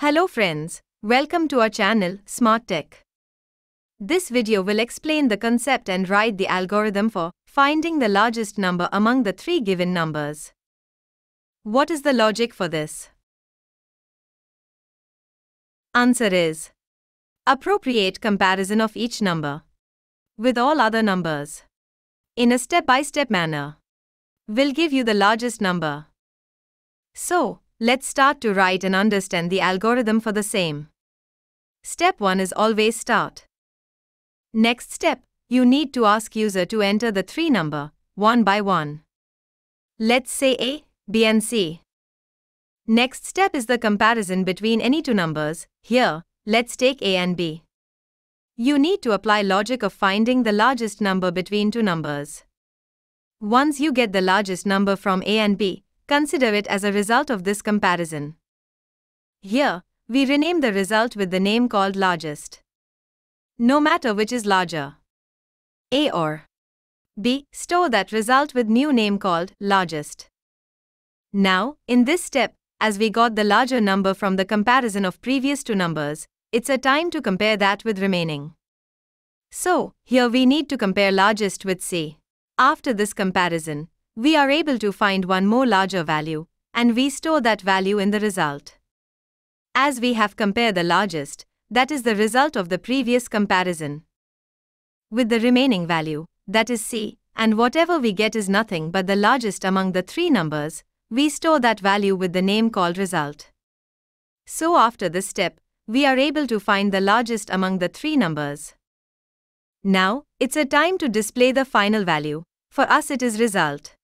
Hello friends, welcome to our channel Smart Tech. This video will explain the concept and write the algorithm for finding the largest number among the three given numbers. What is the logic for this? Answer is appropriate comparison of each number with all other numbers in a step-by-step manner will give you the largest number. So, Let's start to write and understand the algorithm for the same. Step 1 is always start. Next step, you need to ask user to enter the three number, one by one. Let's say A, B and C. Next step is the comparison between any two numbers, here, let's take A and B. You need to apply logic of finding the largest number between two numbers. Once you get the largest number from A and B, Consider it as a result of this comparison. Here, we rename the result with the name called largest. No matter which is larger. A or B, store that result with new name called largest. Now, in this step, as we got the larger number from the comparison of previous two numbers, it's a time to compare that with remaining. So, here we need to compare largest with C. After this comparison, we are able to find one more larger value, and we store that value in the result. As we have compared the largest, that is the result of the previous comparison. With the remaining value, that is C, and whatever we get is nothing but the largest among the three numbers, we store that value with the name called result. So after this step, we are able to find the largest among the three numbers. Now, it's a time to display the final value. For us it is result.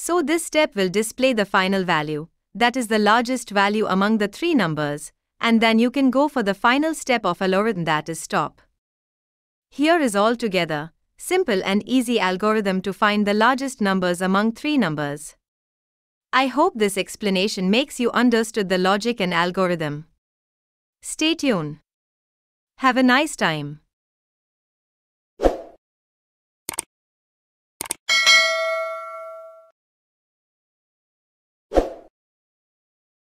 So this step will display the final value, that is the largest value among the three numbers, and then you can go for the final step of algorithm that is stop. Here is altogether, simple and easy algorithm to find the largest numbers among three numbers. I hope this explanation makes you understood the logic and algorithm. Stay tuned. Have a nice time.